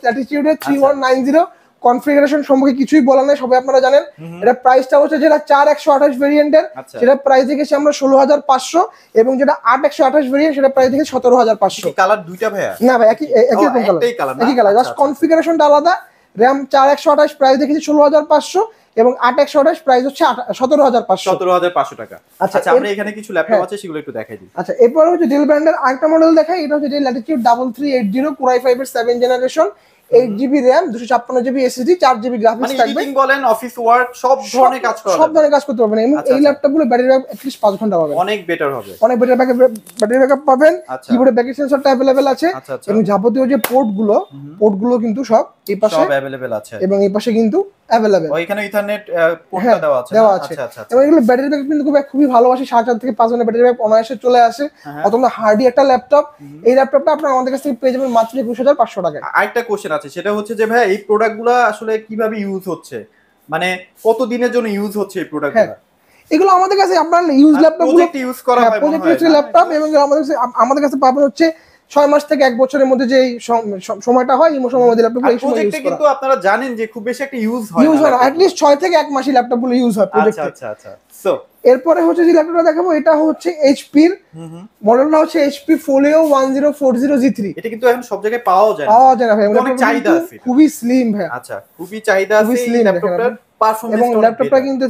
কনফিগারেশন সম্পর্কে কিছুই বলা নাই সবাই আপনারা জানেন। এটা প্রাইসটা হচ্ছে যেটা চার একশো আঠাশ ভেরিয়েন্টের আচ্ছা। সেটা প্রাইস দেখেছি আমরা ষোলো হাজার পাঁচশো এবং যেটা আট একশো আঠাশ ভেরিয়েন্ট সেটা প্রাইস দেখেছি সতেরো হাজার পাঁচশো। কালার দুইটা ভাইয়া? না ভাই একই এ- একই রকম কালার একটাই কালার না? একই কালার আচ্ছা, জাস্ট আচ্ছা। কনফিগারেশনটা আলাদা র্যাম চার একশো আঠাশ প্রাইস দেখেছি ষোলো হাজার পাঁচশো এবং আট একশো আঠাশ প্রাইস হচ্ছে সতেরো হাজার পাঁচশো। সতেরো হাজার পাঁচশো টাকা। আচ্ছা, আচ্ছা আমরা এখানে কিছু ল্যাপটপ। আছে সেগুলো একটু দেখাই দিই। আচ্ছা এরপর হচ্ছে ডেল ব্র্যান্ডের আরেকটা মডেল দেখাই এটা হচ্ছে Dell Latitude double three eight zero Core i ফাইভের seven generation eight GB RAM দুশো ছাপ্পান্ন জিবি এসএসডি চার জিবি মানে গ্রাফিক্স থাকবে বলেন অফিস ওয়ার্ক সব ধরনের কাজ করা সব ধরনের কাজ করতে পারবেন। এবং আচ্ছা, এই আচ্ছা। ল্যাপটপগুলো ব্যাটারি ব্যাকআপ অ্যাটলিস্ট পাঁচ ঘণ্টা পাবেন। অনেক বেটার হবে। অনেক ব্যাটারি ব্যাকআপ ব্যাটারি ব্যাকআপ পাবেন। আচ্ছা। কিবোর্ডে ব্যাকেট সেন্সরটা অ্যাভেলেবেল আছে। আচ্ছা আচ্ছা। এবং যাবতীয় যে পোর্টগুলো পোর্টগুলো কিন্তু সব এই পাশে সব অ্যাভেলেবেল আছে। এবং এই পাশে কিন্তু অ্যাভেলেবেল এখানে ইথারনেট পোর্টটা হ্যাঁ, দেওয়া আছে দেওয়া আছে। আচ্ছা আচ্ছা আচ্ছা। এবং এগুলো ব্যাটারি ব্যাকআপ কিন্তু খুব খুবই ভালোবাসি সাড়ে চার থেকে পাঁচ ঘণ্টা ব্যাটারি ব্যাকআপ অনায়াসে চলে আসে। হ্যাঁ। অত হার্ডি একটা ল্যাপটপ এই ল্যাপটপটা আপনার আমাদের কাছ থেকে পেয়ে যাবেন মাত্র একুশ হাজার পাঁচশো টাকায়। আরেকটা কোশ্চেন আছে সেটা হচ্ছে যে ভাই এই প্রোডাক্টগুলো আসলে কীভাবে ইউজ হচ্ছে? মানে কত দিনের জন্য ইউজ হচ্ছে এই প্রোডাক্টগুলো এগুলো আমাদের কাছে আপনার ইউজ ল্যাপটপগুলো প্রজেক্ট ইউজ করা হয় প্রজেক্ট হয় হচ্ছে ল্যাপটপ এবং আমাদের কাছে আমাদের কাছে পাবেন হচ্ছে ছয় মাস থেকে এক বছরের মধ্যে যে সময়টা হয় এই সময়ের মধ্যে ল্যাপটপ এই সময় ইউজ প্রজেক্টে কিন্তু আপনারা জানেন যে খুব বেশি একটা ইউজ হয় ইউজ হয় laptop অ্যাটলিস্ট ছয় থেকে এক মাসই ল্যাপটপগুলো ইউজ হয়গুলো। আচ্ছা প্রজেক্টে আচ্ছা আচ্ছা। সো এরপরে হচ্ছে যে ল্যাপটপটা দেখাবো এটা হচ্ছে এইচপির হুম হুম। মডেলটা হচ্ছে HP Folio one zero four zero G three এটা কিন্তু এখন সব জায়গায় পাওয়া যায় পাওয়া যায় না ভাই অনেক চাহিদা আছে খুবই স্লিম ভাই। আচ্ছা খুবই চাহিদা আছে এই slim ল্যাপটপটার পারফরম্যান্স এবং ল্যাপটপটা কিন্তু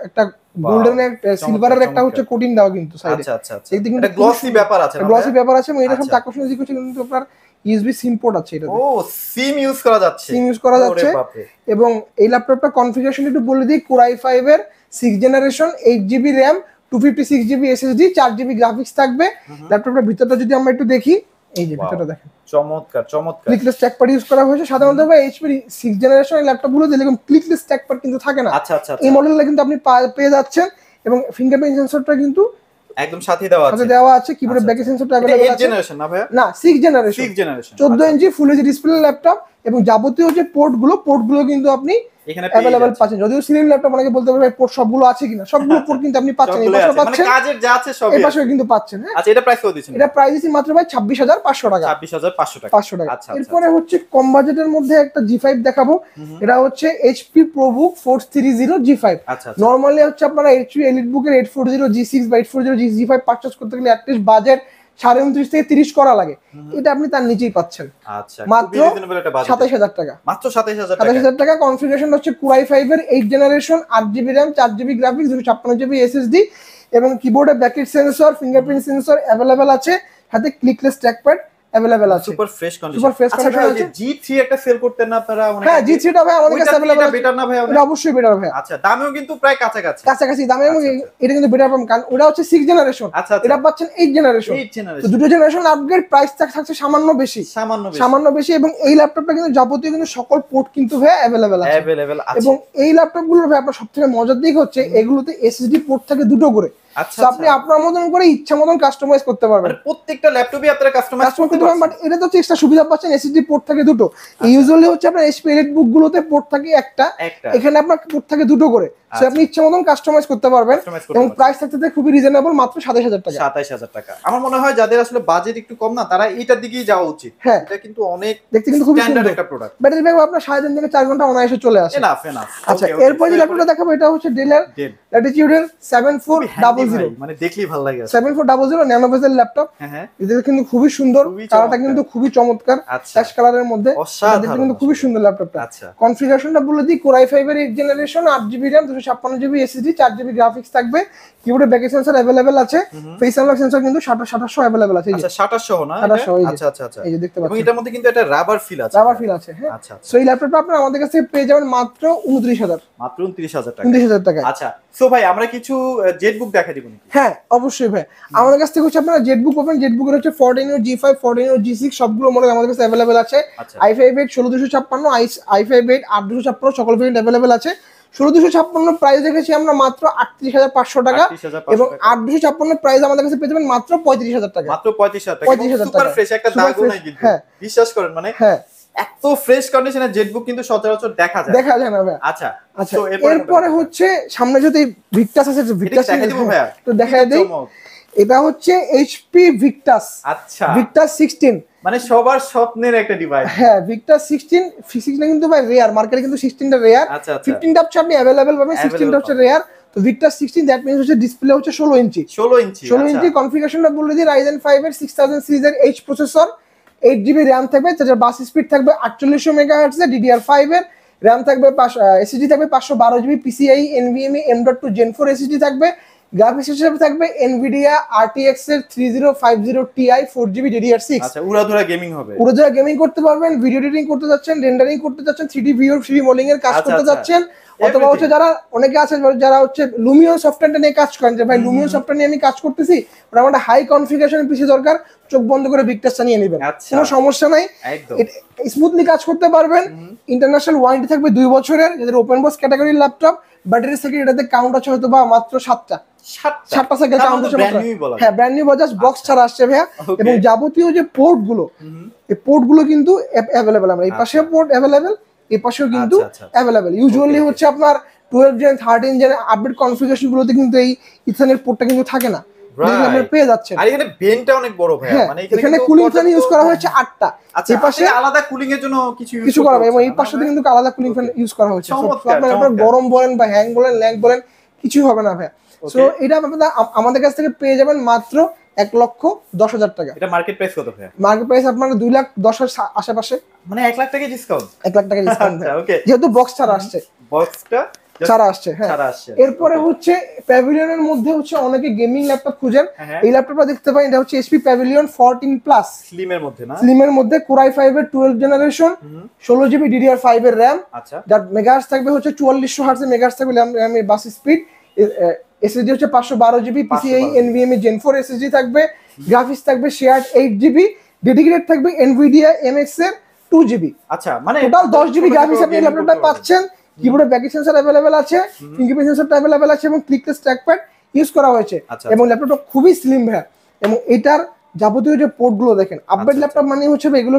একটা গোল্ডেন সিলভারের একটা হচ্ছে কোটিং দেওয়া কিন্তু সাইডে আচ্ছা আচ্ছা আচ্ছা। কিন্তু গ্লসি ব্যাপার আছে গ্লসি ব্যাপার আছে এবং এটা সব। আকর্ষণীয় দিক হচ্ছে কিন্তু আপনার ইউএসবি সিম পোর্ট আছে এটা ও সিম ইউজ করা যাচ্ছে। সিম ইউজ করা যাচ্ছে। এবং এই ল্যাপটপটা কনফিগারেশন একটু বলে দিই কোরাই ফাইভ এর six generation eight GB RAM two fifty six GB SSD চার জিবি গ্রাফিক্স থাকবে। হুম। ল্যাপটপটার ভিতরটা যদি আমরা একটু দেখি এই যে ভিতরটা দেখেন। চমৎকার চমৎকার। ক্লিকলেস ট্র্যাকপ্যাড ইউজ করা হয়েছে। সাধারণত ভাই এইচপি সিক্স জেনারেশনের ল্যাপটপগুলো এরকম ক্লিকলেস কিন্তু থাকে না। আচ্ছা আচ্ছা এই আচ্ছা মডেলটা কিন্তু আপনি পেয়ে যাচ্ছেন এবং ফিঙ্গারপ্রিন্ট সেন্সরটা কিন্তু একদম সাথে দেওয়া আছে। দেওয়া আছে কিবোর্ডের আচ্ছা, সেন্সরটা এইট আছে। জেনারেশন না ভাইয়া? না সিক্স জেনারেশন সিক্স জেনারেশন চোদ্দ ইঞ্চি ফুল এইচডি ডিসপ্লে ল্যাপটপ এবং যাবতীয় যে পোর্টগুলো পোর্টগুলো কিন্তু আপনি এখানে পেয়ে পাচ্ছেন। যদিও সিলিং ল্যাপটপ অনেকে বলতে পারবে পোর্ট সবগুলো আছে কিনা? সবগুলো পোর্ট কিন্তু আপনি পাচ্ছেন এই পাশে আছে। মানে কাজের যা আছে এই সবই কিন্তু পাচ্ছেন হ্যাঁ? আচ্ছা এটা প্রাইস কত দিচ্ছেন? এটা প্রাইস দিচ্ছি মাত্র ভাই ছাব্বিশ হাজার পাঁচশো টাকা। ছাব্বিশ হাজার পাঁচশো টাকা। পাঁচশো টাকা। আচ্ছা, এরপরে হচ্ছে কম বাজেটের মধ্যে একটা দেখাবো। এটা আচ্ছা আচ্ছা। নর্মালি হচ্ছে আপনারা এইচপি এলিট বুকের eight four zero G six বা eight four zero G G five purchase করতে গেলে অ্যাটলিস্ট বাজেট সাড়ে উনত্রিশ থেকে তিরিশ করা লাগে। এটা আপনি তার নিচেই পাচ্ছেন। আচ্ছা মাত্র সাতাইশ হাজার টাকা। মাত্র সাতাইশ হাজার সাতাশ হাজার টাকা। কনফিগারেশন হচ্ছে কুরাই ফাইভ এর এইট জেনারেশন আট জিবি র্যাম চার জিবি গ্রাফিক্স দুশো ছাপ্পান্ন জিবি এসএসডি এবং কিবোর্ডে backlit sensor fingerprint sensor available আছে। সাথে ক্লিকলেস ট্র্যাকপ্যাড অ্যাভেলেবেল আছে। Super fresh condition Super fresh condition আছে। জি থ্রি একটা সেল করতেন না আপনারা অনেক? হ্যাঁ আগে? জি থ্রিটা ভাই আমাদের কাছে থেকে আছে। better না ভাই এটা অবশ্যই বেটার ভাই। আচ্ছা দামেও কিন্তু প্রায় কাছাকাছি। কাছাকাছি দামে এবং আচ্ছা, এটা কিন্তু বেটার পাবেন কারণ ওটা হচ্ছে সিক্স জেনারেশন আচ্ছা আচ্ছা। এটা পাচ্ছেন এইট জেনারেশন এইট তো জেনারেশন দুটো জেনারেশন আপগ্রেড প্রাইস থাকছে সামান্য বেশি। সামান্য বেশি। সামান্য বেশি এবং এই ল্যাপটপটা কিন্তু যাবতীয় কিন্তু সকল পোর্ট কিন্তু ভাই অ্যাভেলেবেল আছে। অ্যাভেলেবেল আছে। এবং এই ল্যাপটপগুলোর ভাই আপনার সবথেকে মজার দিক হচ্ছে এগুলোতে এসএসডি পোর্ট থাকে দুটো করে। আচ্ছা আপনি আচ্ছা। আপনার মতন করে ইচ্ছা মতন কাস্টমাইজ করতে পারবেন। মানে প্রত্যেকটা ল্যাপটপই আপনারা কাস্টমাইজ কাস্টমাইজ করতে পারবেন বাট এটা তো এক্সট্রা সুবিধা পাচ্ছেন এসএসডি পোর্ট থাকে দুটো। আচ্ছা। ইউজুয়ালি হচ্ছে আপনার বুক গুলোতে পোর্ট থাকে একটা। একটা। এখানে আপনার পোর্ট থাকে দুটো করে। সো আচ্ছা। আপনি ইচ্ছা মতন কাস্টমাইজ করতে পারবেন এবং প্রাইস থাকতে খুবই রিজনেবল মাত্র সাতাশ হাজার টাকা। সাতাইশ হাজার টাকা। আমার মনে হয় যাদের আসলে বাজেট একটু কম না তারা এইটার দিকেই যাওয়া উচিত। হ্যাঁ। এটা কিন্তু অনেক দেখতে কিন্তু খুবই স্ট্যান্ডার্ড সুন্দর। একটা প্রোডাক্ট ব্যাটারি ব্যাকআপ আপনার সাড়ে তিন থেকে চার ঘণ্টা অনায়াসে চলে আসে। এনাফ আচ্ছা এরপর যে ল্যাপটপটা দেখাবো এটা হচ্ছে ডেলের ল্যাটিটিউডের সেভেন ফোর ডাবল জিরো মানে দেখলেই ভালো লাগে। ন্যানো ল্যাপটপ হ্যাঁ হ্যাঁ। এটা কিন্তু খুবই সুন্দর কালারটা চমৎকার। কিন্তু খুবই চমৎকার আচ্ছা। অ্যাশ কালারের মধ্যে। এটা কিন্তু খুবই সুন্দর ল্যাপটপটা আচ্ছা। কনফিগারেশনটা বলে দিই কোরাই ফাইভ এর এইট জেনারেশন আট জিবি দুশো ছাপ্পান্ন জিবি এসএসডি চার জিবি গ্রাফিক্স থাকবে। কিবোর্ডে ব্যাক সেন্সর অ্যাভেলেবেল আছে। ফেস আনলক সেন্সর কিন্তু সাতাশশো অ্যাভেলেবেল আছে আচ্ছা 2700 না 2700 এই যে। আচ্ছা আচ্ছা আচ্ছা। এই যে দেখতে পাচ্ছেন। এটার মধ্যে কিন্তু একটা রাবার ফিল আছে। রাবার ফিল আছে হ্যাঁ। আচ্ছা আচ্ছা। সো এই ল্যাপটপটা আপনারা আমাদের কাছে পেয়ে যাবেন মাত্র উনত্রিশ হাজার। মাত্র 29000 টাকা। উনত্রিশ হাজার টাকায়। আচ্ছা সো ভাই আমরা কিছু জেট বুক দেখা দিব হ্যাঁ অবশ্যই ভাই। আমাদের কাছ থেকে হচ্ছে আপনারা জেটবুক পাবেন। জেটবুকের হচ্ছে fourteen G five fourteen G six সবগুলো মডেল আমাদের কাছে অ্যাভেলেবেল আছে। আচ্ছা। আই ফাইভ এইট ষোলো দুশো ছাপ্পান্ন আই ফাইভ এইট আট দুশো ছাপ্পান্ন সকল ভেরিয়েন্ট অ্যাভেলেবেল আছে। ষোলো দুশো ছাপ্পান্ন প্রাইস দেখেছি আমরা মাত্র আটত্রিশ হাজার পাঁচশো টাকা এবং আট দুশো ছাপ্পান্ন প্রাইস আমাদের কাছে পেয়ে যাবেন মাত্র পঁয়ত্রিশ হাজার টাকা। মাত্র 35000 টাকা। 35,000 সুপার টাকা। হ্যাঁ। বিশ্বাস করেন মানে হ্যাঁ। এত ফ্রেশ কন্ডিশনের জেট বুক কিন্তু সচরাচর দেখা যায়। দেখা যায় না ভাই আচ্ছা আচ্ছা এরপরে হচ্ছে সামনে যদি ভিক্টাস আছে ভিক্টাস তো দেখা দেই। এটা হচ্ছে এইচপি ভিক্টাস আচ্ছা। ভিক্টাস সিক্সটিন মানে সবার স্বপ্নের একটা ডিভাইস হ্যাঁ ভিক্টাস সিক্সটিন সিক্সটিন কিন্তু ভাই রেয়ার মার্কেটে কিন্তু সিক্সটিনটা রেয়ার আচ্ছা আচ্ছা। হচ্ছে আপনি অ্যাভেলেবেল পাবেন সিক্সটিনটা হচ্ছে রেয়ার তো ভিক্টাস সিক্সটিন দ্যাট মিনস হচ্ছে ডিসপ্লে হচ্ছে ষোলো ইঞ্চি 16 ইঞ্চি ষোলো আচ্ছা। ইঞ্চি কনফিগারেশনটা বলে দিই রাইজেন ফাইভ এর সিক্স থাউজেন্ড সিরিজের H processor eight GB RAM থাকবে যার বাস স্পিড থাকবে আটচল্লিশশো মেগা হার্টসের ডিডিআর ফাইভ এর। র্যাম থাকবে এসএসডি থাকবে পাঁচশো বারো GB PCIe NVMe M dot two gen four SSD থাকবে। গ্রাফিক্স হিসেবে থাকবে এনভিডিয়া আরটিএক্স এর three zero five zero Ti four GB DDR six আচ্ছা উড়াধুরা গেমিং হবে। পুরো যারা গেমিং করতে পারবেন ভিডিও এডিটিং করতে যাচ্ছেন রেন্ডারিং করতে যাচ্ছেন থ্রি ভিও থ্রি মডেলিং এর কাজ আচ্ছা, করতে আচ্ছা। যাচ্ছেন। অথবা হচ্ছে যারা অনেকে আছে যারা হচ্ছে লুমিও সফটওয়্যারটা নিয়ে কাজ করেন যে ভাই লুমিও সফটওয়্যার নিয়ে আমি কাজ করতেছি ওটা আমার হাই কনফিগারেশন পিসি দরকার চোখ বন্ধ করে বিগটাসটা নিয়ে নেবেন। আচ্ছা। কোনো সমস্যা নাই। স্মুথলি কাজ করতে পারবেন। ইন্টারন্যাশনাল ওয়ারেন্টি থাকবে দুই বছরের যাদের ওপেন বক্স ক্যাটাগরির ল্যাপটপ ব্যাটারি সাইকেল এটাতে কাউন্ট আছে হয়তো বা মাত্র সাতটা। সাতটা। সাইকেল। হ্যাঁ ব্র্যান্ড নিউ বাজাজ বক্স ছাড়া আসছে ভাইয়া। এবং যাবতীয় যে পোর্টগুলো এই পোর্টগুলো কিন্তু অ্যাভেলেবেল আমরা। এই পাশে পোর্ট অ্যাভেলেবেল এই পাশেও কিন্তু আচ্ছা, আচ্ছা, আচ্ছা। Available usually okay. হচ্ছে আপনার twelve gen thirteen gen update configuration গুলোতে কিন্তু এই ইথানের পোর্টটা কিন্তু থাকে না। পেয়ে যাচ্ছেন। আর এখানে বেনটা অনেক বড় ভাই হ্যাঁ মানে এখানে কুলিং ফ্যান ইউজ করা হয়েছে আটটা। আচ্ছা এই পাশে পাশে আলাদা কুলিং এর জন্য কিছু কিছু করা এবং এই পাশে কিন্তু আলাদা কুলিং ফ্যান ইউজ করা হয়েছে আপনার গরম বলেন বা হ্যাং বলেন ল্যাগ বলেন কিছুই হবে না ভাই সো এটা আপনারা আমাদের কাছ থেকে পেয়ে যাবেন মাত্র এক লক্ষ দশ হাজার টাকা। এটা মার্কেট প্রাইস কত ভাই মার্কেট প্রাইস আপনার দুই লাখ দশের সা- আশেপাশে। মানে এক লাখ টাকা ডিসকাউন্ট এক লাখ টাকা ডিসকাউন্ট আচ্ছা যেহেতু বক্স ছাড়া আসছে। বক্সটা ছাড়া আসছে হ্যাঁ। এরপরে হচ্ছে প্যাভিলিয়নের মধ্যে হচ্ছে অনেকে গেমিং ল্যাপটপ খুঁজেন। হ্যাঁ। এই ল্যাপটপটা দেখতে পাই এটা হচ্ছে এসপি প্যাভিলিয়ন ফোরটিন প্লাস স্লিমের মধ্যে না? স্লিমের মধ্যে কোরাই ফাইভ এর টুয়েলভ জেনারেশন ষোলো জিবি ডিডিআর ফাইভ এর র্যাম আচ্ছা। যার মেগাহার্স থাকবে হচ্ছে চুয়াল্লিশশো হার্সের মেগাহার্স থাকবে র্যামের বাস স্পিড এসএসডি হচ্ছে পাঁচশো বারো GB PCI 512 NVMe gen four SSD থাকবে গ্রাফিক্স থাকবে শেয়ার এইট জিবি ডেডিকেটেড থাকবে এনভিডিয়া এমএক্স এর টু জিবি আচ্ছা মানে টোটাল দশ জিবি গ্রাফিক্স আপনি ল্যাপটপটা পাচ্ছেন কিবোর্ডে ব্যাকি সেন্সর অ্যাভেলেবেল আছে ফিঙ্গারপ্রিন্ট সেন্সরটা অ্যাভেলেবেল আছে এবং ক্লিকলেস ট্র্যাকপ্যাড ইউজ করা হয়েছে। আচ্ছা, এবং ল্যাপটপটা খুবই স্লিম ভাই এবং এটার যাবতীয় যে পোর্টগুলো দেখেন আপডেট আচ্ছা, ল্যাপটপ মানে হচ্ছে এগুলো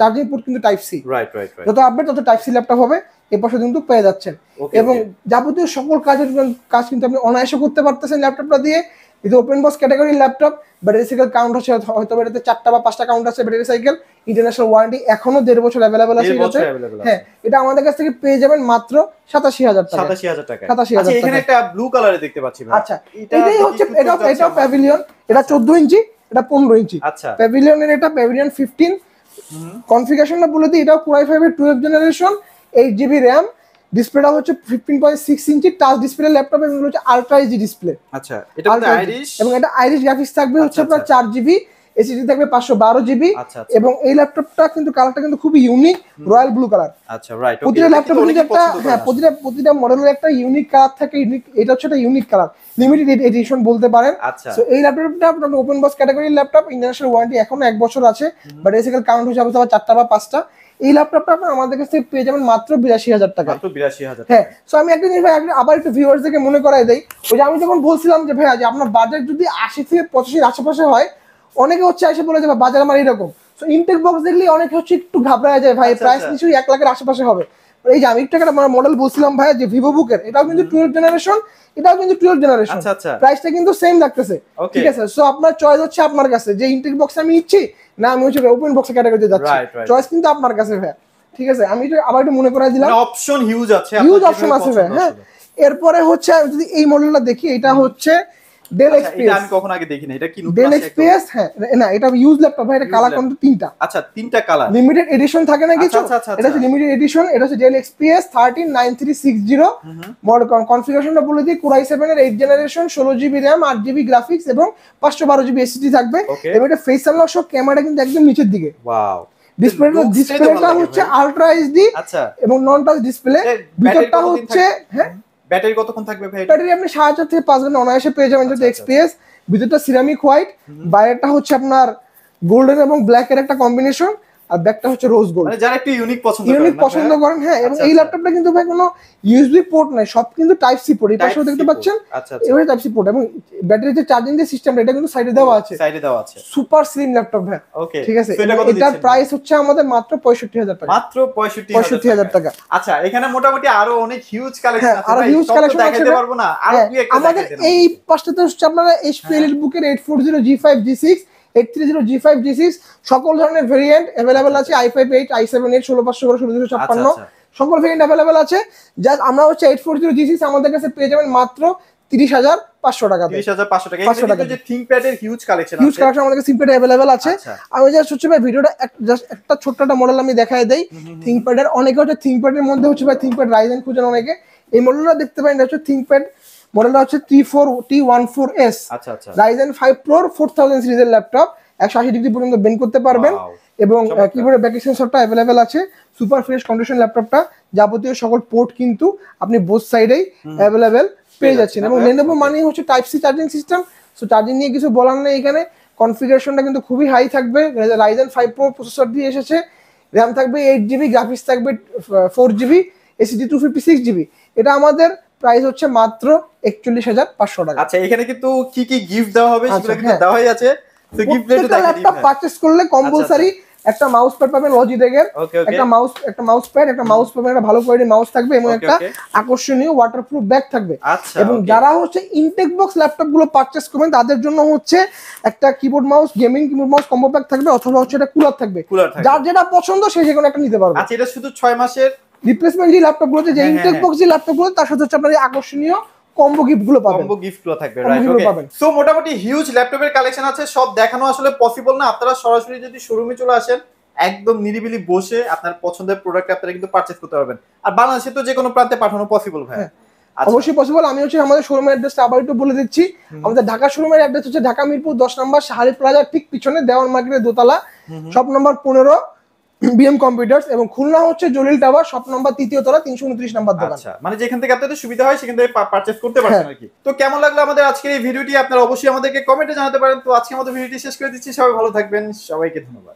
চার্জিং পোর্ট কিন্তু টাইপ সি রাইট রাইট যত আপডেট তত টাইপ সি ল্যাপটপ হবে এ পাশে কিন্তু পেয়ে যাচ্ছেন। এবং যাবতীয় সকল কাজের কাজ কিন্তু আপনি অনায়াসে করতে পারতেছেন ল্যাপটপটা দিয়ে। এটা ওপেন বক্স ক্যাটাগরির ল্যাপটপ ব্যাটারি সাইকেল কাউন্ট হচ্ছে হয়তো এটাতে চারটা বা পাঁচটা কাউন্ট আছে ব্যাটারি সাইকেল ইন্টারন্যাশনাল ওয়ারেন্টি এখনও দেড় বছর অ্যাভেলেবেল আছে আছে। হ্যাঁ এটা আমাদের কাছ থেকে পেয়ে যাবেন মাত্র সাতাশি হাজার টাকা। সাতাশি হাজার টাকা 87,000 আচ্ছা এখানে একটা ব্লু কালারে দেখতে পাচ্ছি। আচ্ছা এটাই হচ্ছে এটা এটাও প্যাভিলিয়ন এটা চোদ্দ ইঞ্চি এটা পনেরো ইঞ্চি। আচ্ছা। প্যাভিলিয়নের এটা প্যাভিলিয়ন ফিফটিন কনফিগারেশনটা বলে দিই এটা কোরাই ফাইভের twelve generation eight GB RAM ডিসপ্লেটা হচ্ছে ফিফটিন পয়েন্ট সিক্স ইঞ্চি টাচ ডিসপ্লে ল্যাপটপ এবং হচ্ছে আলট্রা ইজি ডিসপ্লে আচ্ছা এটা আইরিশ এবং এটা আইরিশ গ্রাফিক্স থাকবে হচ্ছে আচ্ছা, আপনার চার জিবি এসিডি থাকবে পাঁচশো বারো জিবি আচ্ছা, আচ্ছা। এবং এই ল্যাপটপটা কিন্তু কালারটা কিন্তু খুবই ইউনিক রয়্যাল ব্লু কালার আচ্ছা রাইট প্রতিটা ল্যাপটপ কিন্তু একটা হ্যাঁ প্রতিটা প্রতিটা মডেলের একটা ইউনিক কালার থাকে ইউনিক এটা হচ্ছে একটা ইউনিক কালার লিমিটেড এডিশন বলতে পারেন। আচ্ছা। সো এই ল্যাপটপটা আপনার ওপেন বক্স ক্যাটাগরির ল্যাপটপ ইন্টারন্যাশনাল ওয়ারেন্টি এখনও এক বছর আছে বাট এসিক্যাল কাউন্ট হচ্ছে আবার চারটা বা পাঁচটা। এই ল্যাপটপটা আপনার আমাদের কাছ থেকে পেয়ে যাবেন মাত্র বিরাশি হাজার টাকা মাত্র বিরাশি হাজার হ্যাঁ সো আমি একটা জিনিস ভাই আবার একটু ভিউয়ার্স থেকে মনে করাই দেই। ওই যে আমি যখন বলছিলাম যে ভাইয়া যে আপনার বাজেট যদি আশি থেকে পঁচাশির আশেপাশে হয় অনেকে হচ্ছে এসে বলে যে বাজার আমার এরকম সো ইনটেক বক্স দেখলে অনেকে হচ্ছে একটু ঘাবড়ায় যায় ভাই আচ্ছা, প্রাইস আচ্ছা। নিশ্চয়ই এক লাখের আশেপাশে হবে। এই যে আমি একটা মডেল বলছিলাম ভাই যে ভিভো বুকের এটাও কিন্তু টুয়েলভ জেনারেশন এটাও কিন্তু টুয়েলভ জেনারেশন আচ্ছা আচ্ছা। প্রাইসটা কিন্তু সেম লাগতেছে। ঠিক আছে? সো আপনার চয়েস হচ্ছে আপনার কাছে। যে ইনটেক বক্স আমি নিচ্ছি না আমি হচ্ছে ওপেন বক্স ক্যাটাগরিতে যাচ্ছি. চয়েস কিন্তু আপনার কাছে ভাই। ঠিক আছে? আমি আবার একটু মনে করাই দিলাম। অপশন হিউজ আছে হিউজ অপশন আছে ভাই হ্যাঁ? এরপরে হচ্ছে আমি যদি এই মডেলটা দেখি এটা হচ্ছে ডেল এক্সপিএস আমি কখন আগে দেখিনি। এটা কি ডেল এক্সপিএস হ্যাঁ না এটা ইউজ ল্যাপটপ ভাই এটা কালার laptop। তিনটা। আচ্ছা তিনটা কালার লিমিটেড এডিশন থাকে না কিছু? আচ্ছা, আচ্ছা, এটা হচ্ছে। লিমিটেড এডিশন এটা হচ্ছে ডেল এক্সপিএস মডেল কনফিগারেশনটা বলে দিই কুরাই এর জেনারেশন ষোলো জিবি র্যাম আট জিবি গ্রাফিক্স এবং পাঁচশো বারো জিবি এসএসডি থাকবে। এবং এটা ফেস আনলক সব ক্যামেরা কিন্তু একদম নিচের দিকে। ওয়াও ডিসপ্লেটা হচ্ছে আলট্রা এইচডি এবং নন টাচ ডিসপ্লে ভিতরটা হচ্ছে হ্যাঁ? ব্যাটারি কতক্ষণ থাকবে ভাই? ব্যাটারি আপনি সাড়ে চার থেকে পাঁচ ঘণ্টা অনায়াসে পেয়ে যাবেন যদি আচ্ছা, এক্সপিএস ভিতরটা সিরামিক হোয়াইট বাইরেটা হচ্ছে আপনার গোল্ডেন এবং ব্ল্যাক এর একটা কম্বিনেশন আর ব্যাকটা হচ্ছে রোজ গোল্ড মানে যারা একটু ইউনিক পছন্দ ইউনিক পছন্দ হ্যাঁ? করেন হ্যাঁ এবং আচ্ছা, এই আচ্ছা। ল্যাপটপটা কিন্তু ভাই কোনো ইউএসবি পোর্ট নাই সব কিন্তু টাইপ সি পোর্ট এই পাশেও দেখতে পাচ্ছেন? আচ্ছা আচ্ছা। এবারে টাইপ সি পোর্ট এবং ব্যাটারি যে চার্জিং যে সিস্টেমটা এটা কিন্তু সাইডে দেওয়া আছে। সাইডে দেওয়া আছে। সুপার স্লিম ল্যাপটপ ভাই। ওকে ঠিক আছে? এটা এটার প্রাইস হচ্ছে আমাদের মাত্র পঁয়ষট্টি হাজার টাকা। মাত্র 65 পঁয়ষট্টি হাজার টাকা। আচ্ছা এখানে মোটামুটি আরও অনেক হিউজ কালেকশন হ্যাঁ, আছে আরও huge সব আছে দেখাইতে ভাই। পারব না। আরও হ্যাঁ, দুই একটা আমাদের এই পাঁচটাতে হচ্ছে আপনারা এইচপি এলিট বুকের eight four zero G five G six eight three zero G five G six সকল ধরনের ভেরিয়েন্ট অ্যাভেলেবেল আছে i five eight i seven eight ষোলো পাঁচশো ষোলো দুশো ছাপ্পান্ন। আচ্ছা, সকল ভেরিয়েন্ট অ্যাভেলেবেল আছে। যা আমরা হচ্ছে eight four zero G six আমাদের কাছে পেয়ে যাবেন মাত্র তিরিশ হাজার পাঁচশো টাকাতে 30500 টাকা। 500 এখানে টাকা। যে হিউজ কালেকশন হিউজ কালেকশন আমাদের কাছে সিম্পেড অ্যাভেলেবেল আছে। আচ্ছা। আমি জাস্ট হচ্ছে ভাই ভিডিওটা জাস্ট একটা ছোট্ট একটা মডেল আমি দেই। অনেকে হচ্ছে মধ্যে হচ্ছে ভাই থিঙ্কপ্যাড রাইজেন খুঁজেন অনেকে। এই মডেলটা দেখতে পারেন এটা হচ্ছে থিঙ্কপ্যাড মডেলটা হচ্ছে T four T one four S Ryzen five প্রোর four thousand সিরিজের ল্যাপটপ একশো আশি ডিগ্রি পর্যন্ত বেন্ড করতে পারবেন। এবং। কিবোর্ডের ব্যাক সেন্সরটা অ্যাভেলেবেল আছে সুপার ফ্রেশ কন্ডিশন ল্যাপটপটা যাবতীয় সকল পোর্ট কিন্তু আপনি বোথ সাইডেই অ্যাভেলেবেল পেয়ে যাচ্ছেন। এবং লেনোভো মানে হচ্ছে type C charging system so charging নিয়ে কিছু বলার নেই এখানে। কনফিগারেশনটা কিন্তু খুবই হাই থাকবে। রাইজেন ফাইভ প্রো প্রসেসর দিয়ে এসেছে। র্যাম থাকবে এইট জিবি গ্রাফিক্স থাকবে four GB SSD two fifty six GB এটা আমাদের প্রাইস হচ্ছে মাত্র একচল্লিশ হাজার পাঁচশো টাকা। আচ্ছা এখানে কিন্তু কি কি গিফট দেওয়া হবে আচ্ছা, সেগুলো কিন্তু হ্যাঁ। দেওয়াই আছে। ল্যাপটপ পারচেজ করলে কম্পালসারি একটা মাউস প্যাড পাবেন লজিটেকের একটা মাউস একটা মাউস প্যাড একটা মাউস পাবেন একটা ভালো কোয়ালিটির মাউস থাকবে এবং একটা আকর্ষণীয় ওয়াটারপ্রুফ ব্যাগ থাকবে। আচ্ছা এবং যারা হচ্ছে ইনটেক বক্স ল্যাপটপগুলো পারচেস করবেন তাদের জন্য হচ্ছে একটা keyboard mouse gaming keyboard mouse combo pack থাকবে অথবা হচ্ছে একটা কুলার থাকবে। যার যেটা পছন্দ সে যে কোনো একটা নিতে পারবে। আচ্ছা এটা শুধু ছয় মাসের রিপ্লেসমেন্ট যে ল্যাপটপ গুলোতে যে হ্যাঁ, ইনটেক হ্যাঁ, বক্স যে ল্যাপটপগুলো তার সাথে হচ্ছে আপনার আকর্ষণীয় কম্বো গিফটগুলো পাবেন কম্বো গিফটগুলো থাকবে রাইট ওকে সো মোটামুটি হিউজ ল্যাপটপের কালেকশন আছে সব দেখানো আসলে পসিবল না। আপনারা সরাসরি যদি শোরুমে চলে আসেন একদম নিরিবিলি বসে আপনার পছন্দের প্রোডাক্ট আপনারা কিন্তু পারচেজ করতে পারবেন। আর বাংলাদেশে তো যে কোনো প্রান্তে পাঠানো পসিবল ভাই হ্যাঁ। আচ্ছা। অবশ্যই পসিবল আমি হচ্ছে আমাদের শোরুমের অ্যাড্রেসটা আবার একটু বলে দিচ্ছি। আমাদের ঢাকা শোরুমের অ্যাড্রেস হচ্ছে ঢাকা মিরপুর দশ নম্বর শাহারি প্লাজার ঠিক পিছনে দেওয়ান মার্কেটের দোতলা শপ নম্বর পনেরো বিএম কম্পিউটার্স এবং খুলনা হচ্ছে জলিল টাওয়ার শপ নম্বর তৃতীয় তলা তিনশো উনত্রিশ নম্বর দোকান। আচ্ছা মানে যেখান থেকে আপনাদের সুবিধা হয় সেখান থেকে পারচেস করতে পারছেন হ্যাঁ। আর কি তো কেমন লাগল আমাদের আজকের এই ভিডিওটি আপনারা অবশ্যই আমাদেরকে কমেন্টে জানাতে পারেন। তো আজকে আমাদের ভিডিওটি শেষ করে দিচ্ছি। সবাই ভালো থাকবেন। সবাইকে ধন্যবাদ।